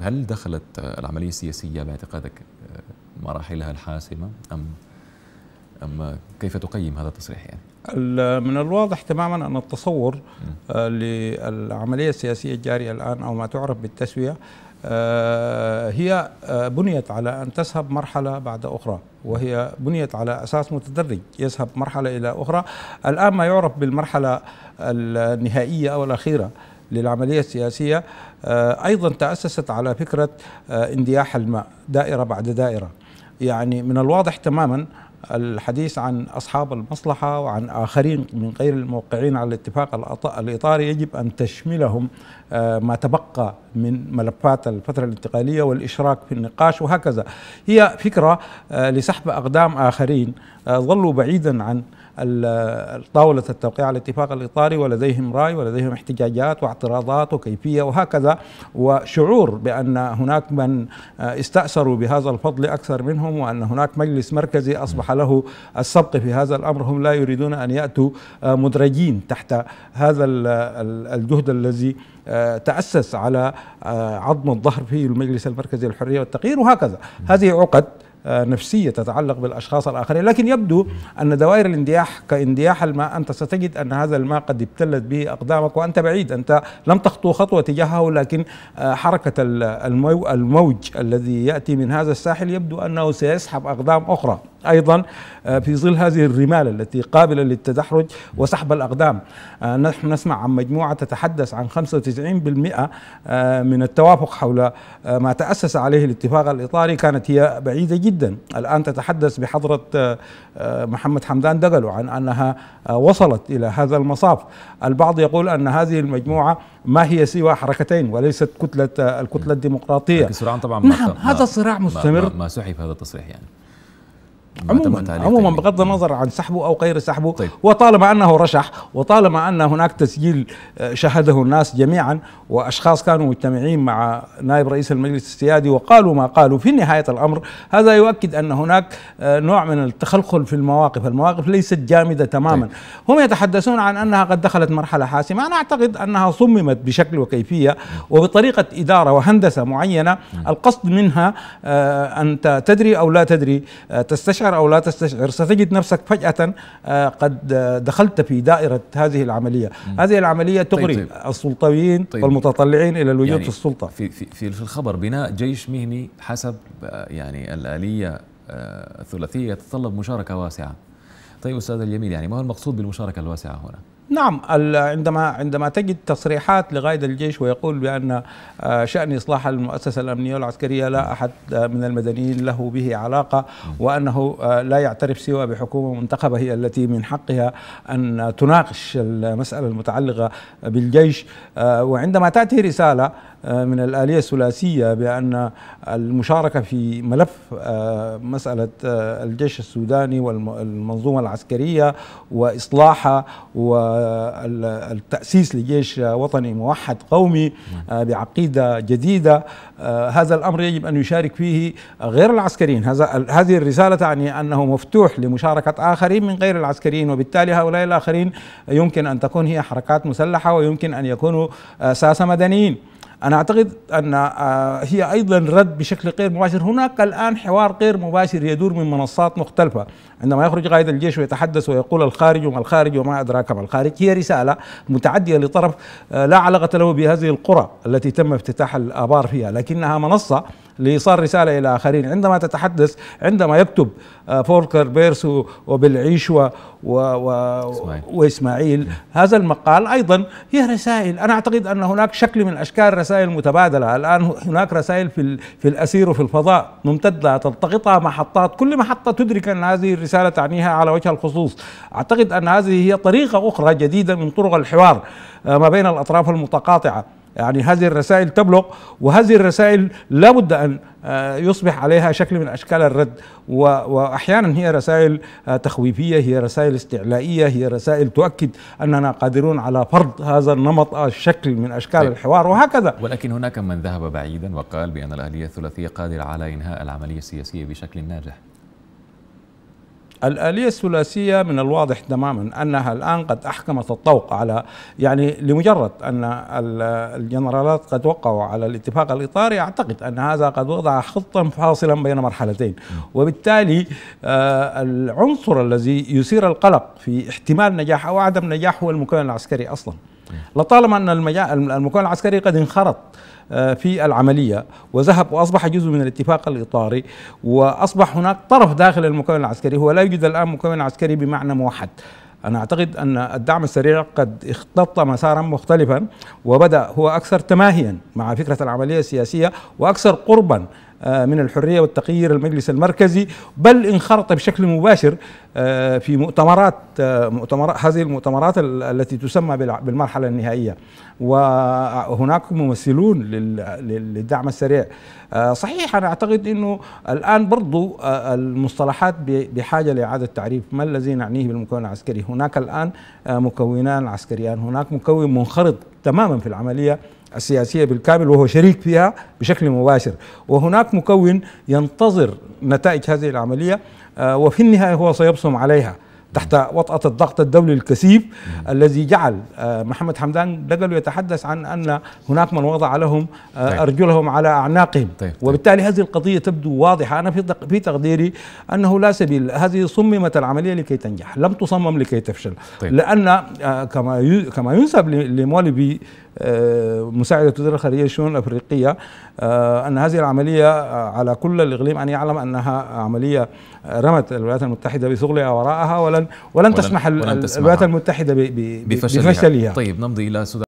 هل دخلت العملية السياسية باعتقادك مراحلها الحاسمة أم أم كيف تقيم هذا التصريح يعني؟ من الواضح تماما أن التصور للعملية السياسية الجارية الآن أو ما تعرف بالتسوية هي بنيت على أن تسهب مرحلة بعد أخرى وهي بنيت على أساس متدرج يسهب مرحلة إلى أخرى الآن ما يعرف بالمرحلة النهائية أو الأخيرة للعملية السياسية أيضا تأسست على فكرة اندياح الماء دائرة بعد دائرة. يعني من الواضح تماما الحديث عن أصحاب المصلحة وعن آخرين من غير الموقعين على الاتفاق الإطاري يجب أن تشملهم ما تبقى من ملفات الفترة الانتقالية والإشراك في النقاش وهكذا. هي فكرة لسحب أقدام آخرين ظلوا بعيدا عن طاولة التوقيع على الاتفاق الإطاري ولديهم رأي ولديهم احتجاجات واعتراضات وكيفية وهكذا وشعور بأن هناك من استأثروا بهذا الفضل أكثر منهم وأن هناك مجلس مركزي أصبح له السبق في هذا الأمر. هم لا يريدون أن يأتوا مدرجين تحت هذا الجهد الذي تأسس على عظم الظهر في المجلس المركزي للحرية والتغيير وهكذا. هذه عقد نفسية تتعلق بالأشخاص الآخرين. لكن يبدو أن دوائر الاندياح كاندياح الماء أنت ستجد أن هذا الماء قد ابتلت به أقدامك وأنت بعيد. أنت لم تخطو خطوة تجاهه لكن حركة الموج الذي يأتي من هذا الساحل يبدو أنه سيسحب أقدام أخرى. أيضا في ظل هذه الرمال التي قابلة للتدحرج وسحب الأقدام. نحن نسمع عن مجموعة تتحدث عن 95% من التوافق حول ما تأسس عليه الاتفاق الإطاري. كانت هي بعيدة جدا. الآن تتحدث بحضرة محمد حمدان دقلو عن أنها وصلت إلى هذا المصاف. البعض يقول أن هذه المجموعة ما هي سوى حركتين وليست كتلة الكتلة الديمقراطية. سرعان طبعا نعم هذا صراع مستمر. ما, ما سحب هذا التصريح يعني. عموما عموما بغض النظر عن سحبه أو غير سحبه طيب. وطالما أنه رشح وطالما أن هناك تسجيل شهده الناس جميعا وأشخاص كانوا مجتمعين مع نائب رئيس المجلس السيادي وقالوا ما قالوا في نهاية الأمر هذا يؤكد أن هناك نوع من التخلخل في المواقف، المواقف ليست جامدة تماما، طيب. هم يتحدثون عن أنها قد دخلت مرحلة حاسمة، أنا أعتقد أنها صممت بشكل وكيفية وبطريقة إدارة وهندسة معينة. القصد منها أنت تدري أو لا تدري تستشعر أو لا تستشعر ستجد نفسك فجأة قد دخلت في دائرة هذه العملية، م. هذه العملية تغري طيب طيب. السلطويين طيب والمتطلعين إلى الوجود يعني في السلطة. في في في الخبر بناء جيش مهني حسب يعني الآلية الثلاثية يتطلب مشاركة واسعة. طيب أستاذ الجميل يعني ما هو المقصود بالمشاركة الواسعة هنا؟ نعم عندما عندما تجد تصريحات لقائد الجيش ويقول بأن شأن إصلاح المؤسسة الأمنية والعسكرية لا أحد من المدنيين له به علاقة وأنه لا يعترف سوى بحكومة منتخبة هي التي من حقها أن تناقش المسألة المتعلقة بالجيش. وعندما تأتي رسالة من الآلية الثلاثية بأن المشاركة في ملف مسألة الجيش السوداني والمنظومة العسكرية وإصلاحها والتأسيس لجيش وطني موحد قومي بعقيدة جديدة. هذا الأمر يجب أن يشارك فيه غير العسكريين. هذا هذه الرسالة تعني أنه مفتوح لمشاركة آخرين من غير العسكريين وبالتالي هؤلاء الآخرين يمكن أن تكون هي حركات مسلحة ويمكن أن يكونوا ساسة مدنيين. أنا أعتقد أن هي أيضا رد بشكل غير مباشر. هناك الآن حوار غير مباشر يدور من منصات مختلفة. عندما يخرج قائد الجيش ويتحدث ويقول الخارج وما الخارج وما أدراك ما الخارج هي رسالة متعدية لطرف لا علاقة له بهذه القرى التي تم افتتاح الآبار فيها لكنها منصة لإيصال رسالة إلى آخرين. عندما تتحدث عندما يكتب فولكر بيرس وبالعيش و و و وإسماعيل هذا المقال أيضا هي رسائل. أنا أعتقد أن هناك شكل من أشكال رسائل متبادلة. الآن هناك رسائل في, في الأسير وفي الفضاء ممتدة تلتقطها محطات. كل محطة تدرك أن هذه الرسالة تعنيها على وجه الخصوص. أعتقد أن هذه هي طريقة أخرى جديدة من طرق الحوار ما بين الأطراف المتقاطعة. يعني هذه الرسائل تبلغ وهذه الرسائل لابد أن يصبح عليها شكل من أشكال الرد. واحيانا هي رسائل تخويفية هي رسائل استعلائية هي رسائل تؤكد أننا قادرون على فرض هذا النمط الشكل من أشكال طيب. الحوار وهكذا. ولكن هناك من ذهب بعيدا وقال بأن الاليه الثلاثية قادرة على إنهاء العملية السياسية بشكل ناجح. الآلية الثلاثية من الواضح تماما أنها الآن قد أحكمت الطوق على يعني لمجرد أن الجنرالات قد وقعوا على الاتفاق الإطاري أعتقد أن هذا قد وضع خطا فاصلا بين مرحلتين. وبالتالي آه، العنصر الذي يثير القلق في احتمال نجاح أو عدم نجاح هو المكون العسكري أصلا. لطالما أن المكون العسكري قد انخرط آه، في العملية وذهب وأصبح جزء من الاتفاق الإطاري وأصبح هناك طرف داخل المكون العسكري هو لا يوجد الآن مكون عسكري بمعنى موحد. أنا أعتقد أن الدعم السريع قد اختط مسارا مختلفا وبدأ هو أكثر تماهيا مع فكرة العملية السياسية وأكثر قربا من الحرية والتغيير المجلس المركزي بل انخرط بشكل مباشر آه، في مؤتمرات آه، مؤتمرات هذه المؤتمرات التي تسمى بالمرحلة النهائية. وهناك ممثلون للدعم السريع. صحيح أنا أعتقد إنه الآن برضو المصطلحات بحاجة لإعادة تعريف ما الذي نعنيه بالمكون العسكري. هناك الآن مكونان عسكريان. هناك مكون منخرط تماما في العملية. السياسية بالكامل وهو شريك فيها بشكل مباشر وهناك مكون ينتظر نتائج هذه العملية آه، وفي النهاية هو سيبصم عليها تحت وطأة الضغط الدولي الكثيف الذي جعل آه، محمد حمدان دقل يتحدث عن أن هناك من وضع لهم آه، طيب. أرجلهم على أعناقهم طيب. طيب. وبالتالي هذه القضية تبدو واضحة أنا في تقديري أنه لا سبيل هذه صممت العملية لكي تنجح لم تصمم لكي تفشل طيب. لأن كما كما ينسب لمولبي مساعدة وزير الخارجية للشؤون الأفريقية آه، أن هذه العملية آه، على كل الإقليم أن يعلم أنها عملية رمت الولايات المتحدة بثغلها وراءها ولن ولن, ولن تسمح ولن الولايات المتحدة بفشلها. بفشلها طيب نمضي إلى سودان